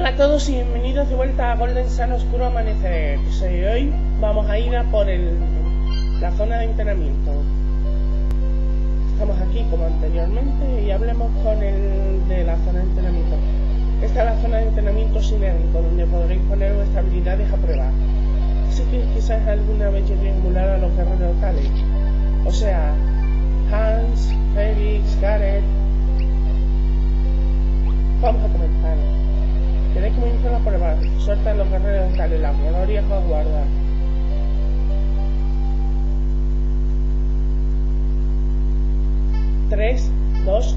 Hola a todos y bienvenidos de vuelta a Golden Sun Oscuro Amanecer. hoy vamos a ir a por el, la zona de entrenamiento. Estamos aquí como anteriormente y hablemos con el de la zona de entrenamiento. Esta es la zona de entrenamiento sinérgico donde podréis poner vuestras habilidades a prueba. Así que quizás alguna vez llegue a a los guerreros locales. O sea, Hans, Felix, Gareth. Vamos a comenzar. Queréis que me la prueba. Suelta los guerreros locales, la gloria os guarda. Tres, dos,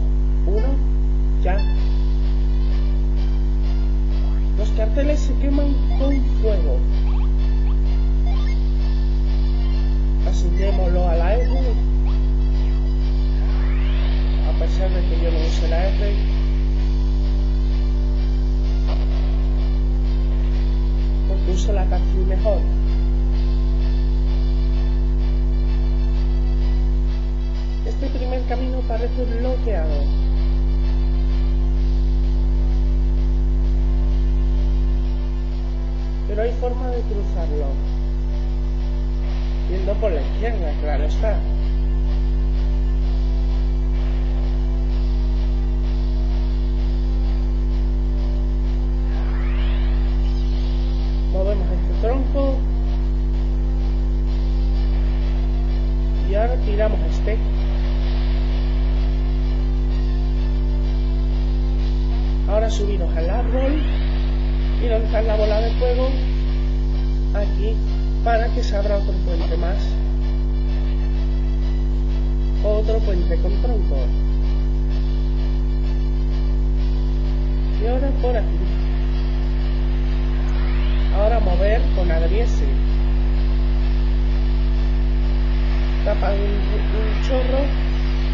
Pero hay forma de cruzarlo. Yendo por la izquierda, claro está. Movemos este tronco. Y ahora tiramos este. Ahora subimos al árbol y lanzar la bola de fuego aquí para que se abra otro puente más. Otro puente con tronco. Y ahora por aquí. Ahora mover con adriese. Tapa un, un chorro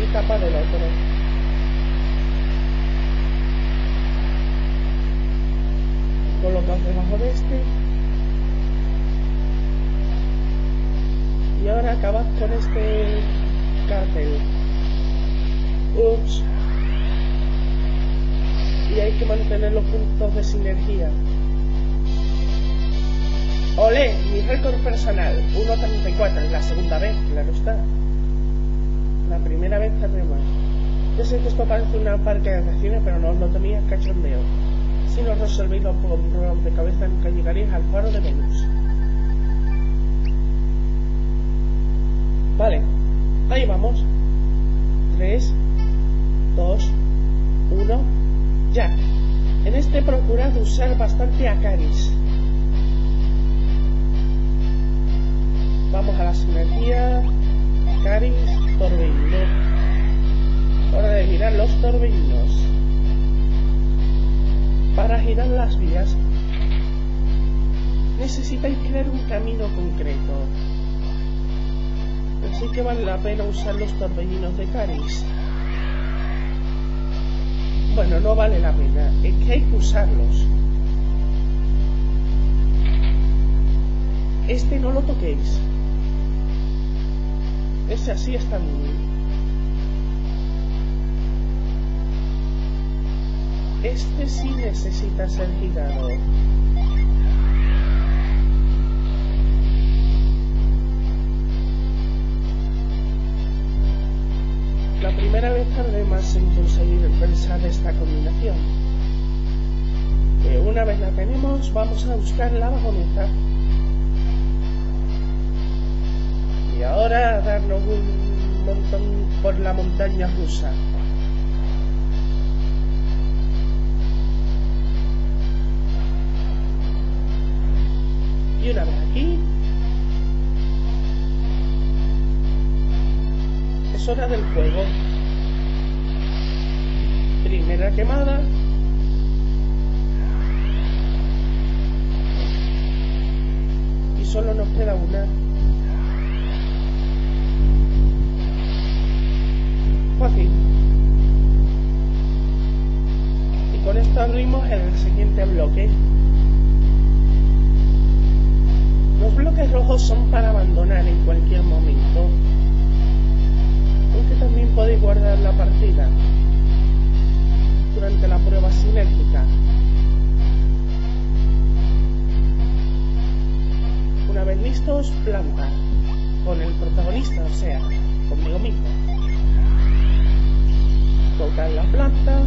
y tapa del otro. Colocamos debajo de este. Y ahora acabas con este cartel. Ups. Y hay que mantener los puntos de sinergia. Ole, mi récord personal 1.34, es la segunda vez, claro está. La primera vez que más yo sé que esto parece una parque de atracciones pero no lo tenía cachondeo si no resolvéis los problemas de cabeza, nunca llegaréis al faro de Venus. Vale, ahí vamos. 3, 2, 1, ya. En este procurad usar bastante Acaris. Vamos a la sinergia. Acaris, torbellino. Hora de mirar los torbellinos para girar las vías necesitáis crear un camino concreto. Así que vale la pena usar los torbellinos de Caris. Bueno, no vale la pena, es que hay que usarlos. Este no lo toquéis. Ese así está bien. Este sí necesita ser girado. La primera vez tardé más en conseguir pensar esta combinación. Que una vez la tenemos, vamos a buscar la vagoneta. Y ahora darnos un montón por la montaña rusa. Del juego. Primera quemada. Y solo nos queda una. Fácil. Y con esto abrimos el siguiente bloque. Los bloques rojos son para abandonar en cualquier momento, este también podéis guardar la partida durante la prueba cinética. Una vez listos, planta, con el protagonista, o sea, conmigo mismo. Tocar la planta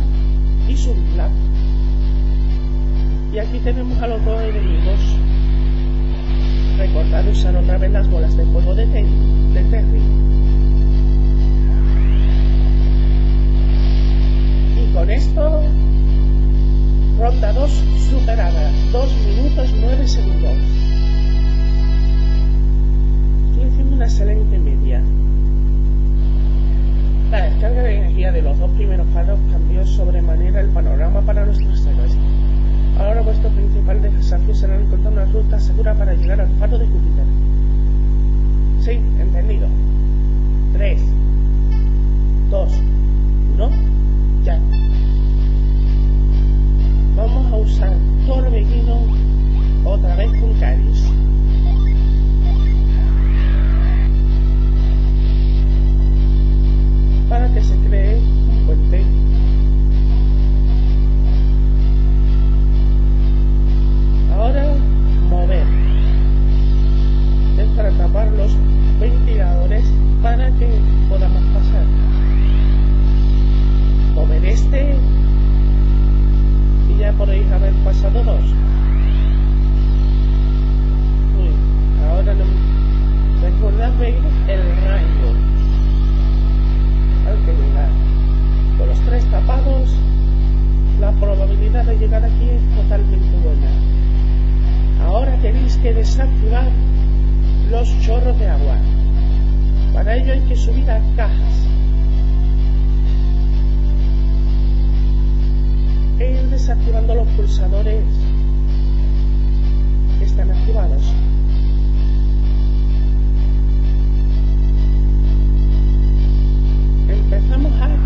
y subirla. Y aquí tenemos a los dos enemigos. Recordad usar otra vez las bolas de fuego de, Terry. 2 minutos 9 segundos. Estoy haciendo una excelente media. La descarga de energía de los dos primeros faros cambió sobremanera el panorama para nuestros héroes. Ahora vuestro principal desafío será encontrar una ruta segura para llegar al faro de Júpiter. Sí, entendido. 3, 2, 1, ya. Recordad ver el rango al que llegar. Con los tres tapados, la probabilidad de llegar aquí es totalmente buena. Ahora tenéis que desactivar los chorros de agua. Para ello hay que subir a cajas. E ir desactivando los pulsadores que están activados.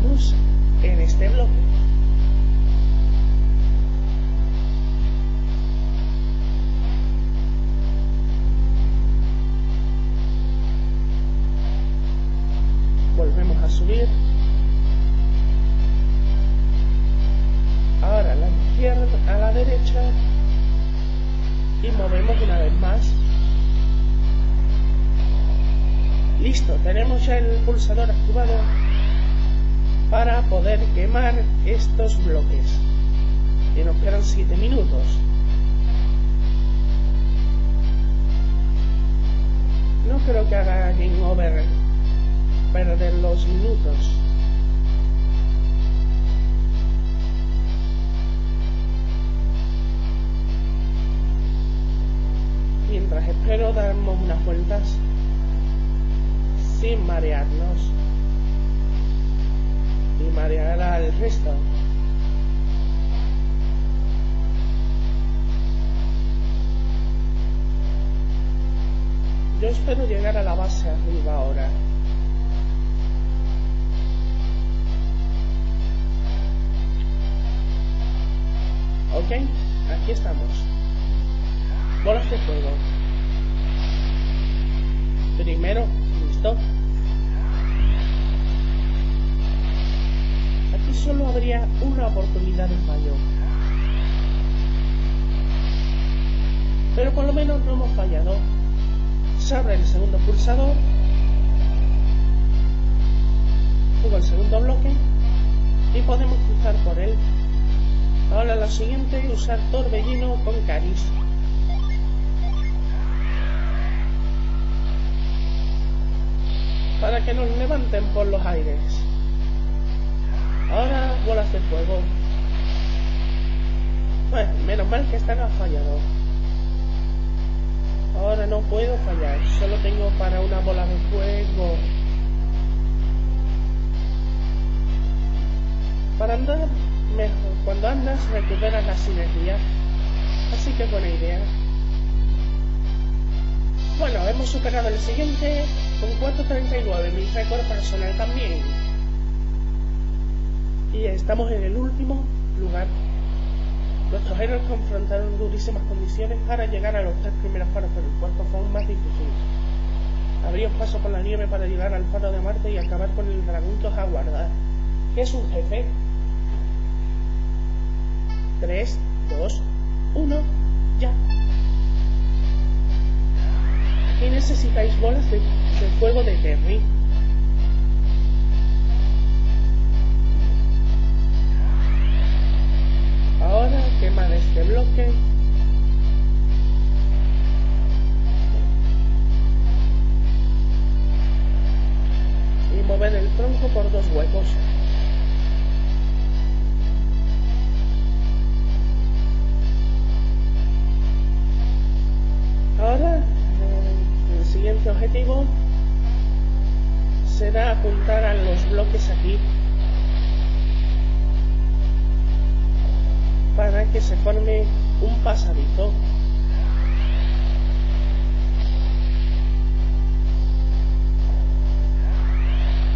En este bloque. Volvemos a subir. Ahora a la izquierda, a la derecha. Y movemos una vez más. Listo, tenemos ya el pulsador activado para poder quemar estos bloques. Y nos quedan 7 minutos. No creo que haga game over perder los minutos. Mientras espero damos unas vueltas sin marearnos marear al resto. Yo espero llegar a la base arriba ahora. Ok, aquí estamos. Bolas de fuego. Primero, listo. Solo habría una oportunidad de fallo. Pero por lo menos no hemos fallado. Se abre el segundo pulsador. Juego el segundo bloque y podemos cruzar por él. Ahora lo siguiente, usar torbellino con Caris. Para que nos levanten por los aires. Ahora bolas de fuego. Bueno, menos mal que esta no fallado. Ahora no puedo fallar, solo tengo para una bola de fuego. Para andar mejor, cuando andas recuperas la sinergia. Así que buena idea. Bueno, hemos superado el siguiente con 4.39, mi récord personal también. Y estamos en el último lugar. Nuestros héroes confrontaron durísimas condiciones para llegar a los tres primeros faros, pero el cuarto fue aún más difícil. Abríos paso por la nieve para llegar al faro de Marte y acabar con el dragón que os aguarda. ¿Qué es un jefe? 3, 2, 1, ya. Aquí necesitáis bolas de fuego de Terry. Ahora quemar este bloque. Y mover el tronco por dos huecos. Ahora, eh, el siguiente objetivo será apuntar a los bloques aquí para que se forme un pasadizo.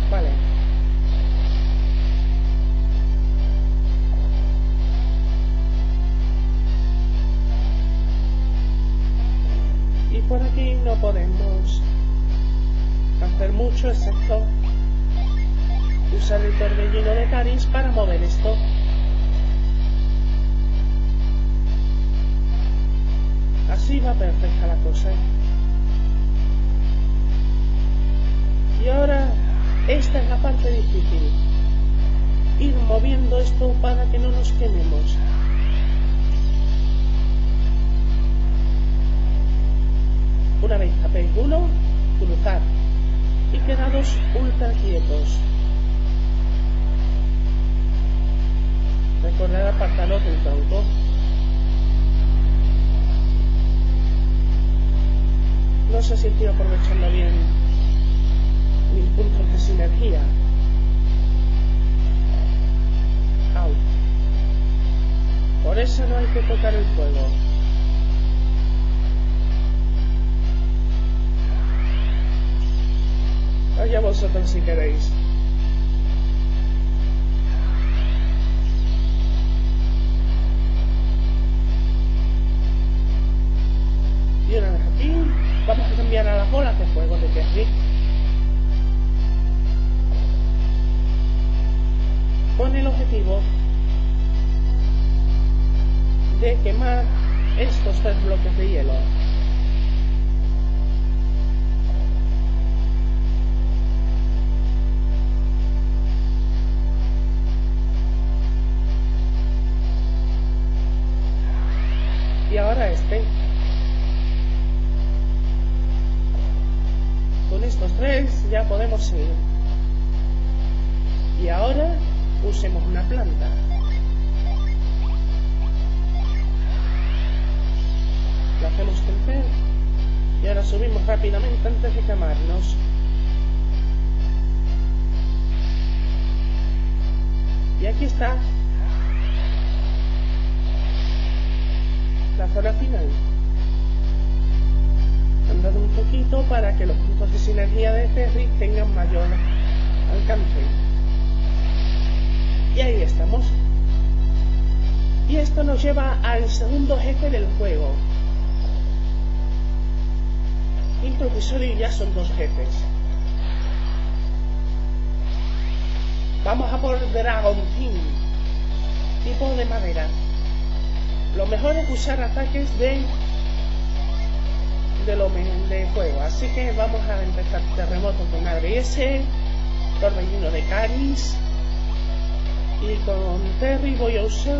Vale. Y por aquí no podemos hacer mucho excepto usar el torbellino de Caris para mover esto. Así va perfecta la cosa. Y ahora, esta es la parte difícil. Ir moviendo esto para que no nos quememos. Una vez tapéis uno, cruzar. Y quedados ultra quietos. Recordad apartaros del tronco. No si estoy aprovechando bien mis puntos de sinergia. Out. Por eso no hay que tocar el fuego. Allá vosotros si queréis. Vamos a cambiar a las bolas de fuego de Terry. Con el objetivo de quemar estos tres bloques de hielo. Y ahora este. Tres ya podemos seguir. Y ahora usemos una planta. La hacemos crecer y ahora subimos rápidamente antes de quemarnos. Y aquí está la zona final. Un poquito para que los puntos de sinergia de Terry tengan mayor alcance. Y ahí estamos. Y esto nos lleva al segundo jefe del juego. Y ya son dos jefes. Vamos a por Dragon King. Tipo de madera. Lo mejor es usar ataques de de lo de fuego. Así que vamos a empezar terremoto con ABS, torbellino de Caris. Y con Terry voy a usar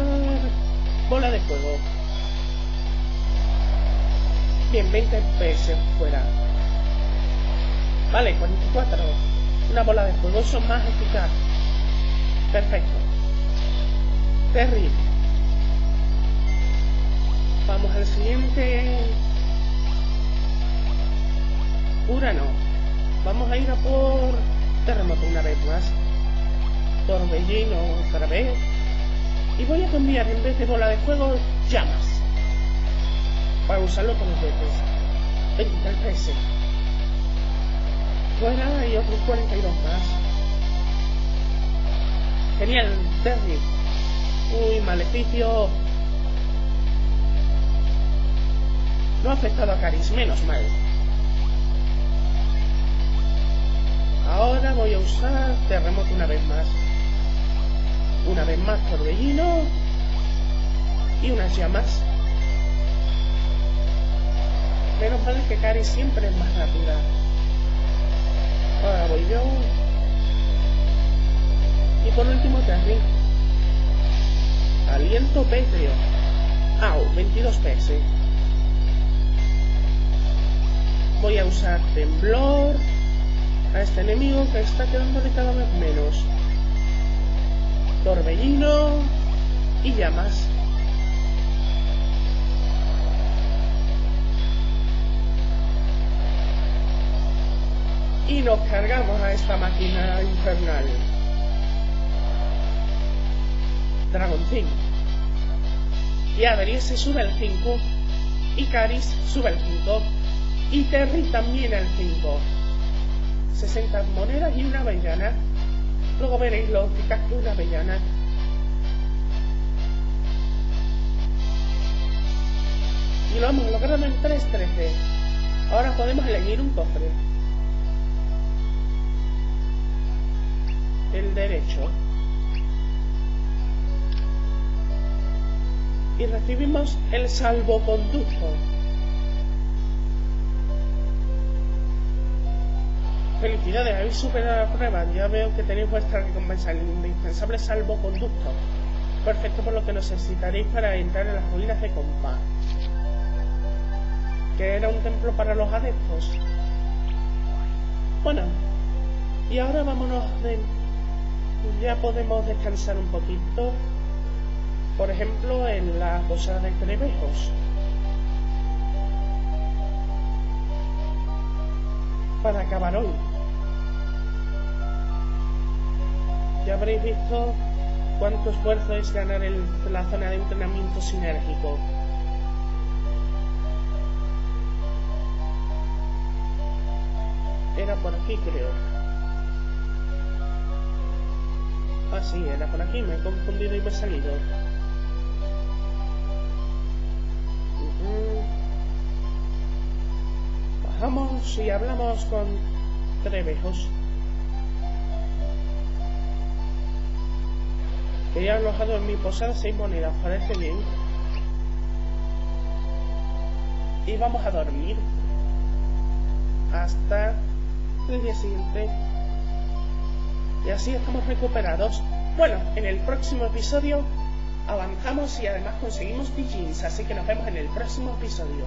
bola de fuego. Bien, 20 PS fuera. Vale, 44. Una bola de fuego, son más eficaz. Perfecto. Terry. Vamos al siguiente. Urano. Vamos a ir a por terremoto una vez más. Torbellino otra vez. Y voy a cambiar en vez de bola de fuego, llamas. Para usarlo con los veces. 23 PS. Fuera y otros 42 más. Genial, Terry. Uy, maleficio. No ha afectado a Caris, menos mal. Ahora voy a usar terremoto una vez más. Una vez más torbellino. Y unas llamas. Menos mal que Caris siempre es más rápida. Ahora voy yo. Y por último Terry. Aliento pétreo. Au, 22 PS. Voy a usar temblor a este enemigo que está quedándole cada vez menos. Torbellino y llamas. Y nos cargamos a esta máquina infernal. Dragon 5. Y Adri se sube al 5. Y Caris sube al 5. Y Terry también al 5. 60 monedas y una avellana. Luego veréis lo eficaz que una avellana. Y lo hemos logrado en 3.13. Ahora podemos elegir un cofre. El derecho. Y recibimos el salvoconducto. Felicidades, habéis superado la prueba. Ya veo que tenéis vuestra recompensa, el indispensable salvoconducto. Perfecto por lo que necesitaréis para entrar en las ruinas de Compa. Que era un templo para los adeptos. Bueno, y ahora vámonos de... Ya podemos descansar un poquito. Por ejemplo, en la posada de Trebejos. Para hoy. Ya habréis visto cuánto esfuerzo es ganar la zona de entrenamiento sinérgico. Era por aquí, creo. Ah, sí, era por aquí, me he confundido y me he salido. Y hablamos con Trevejos. Que ya alojado en mi posada seis monedas, parece bien. Y vamos a dormir hasta el día siguiente. Y así estamos recuperados. Bueno, en el próximo episodio avanzamos y además conseguimos Pigeons, así que nos vemos en el próximo episodio.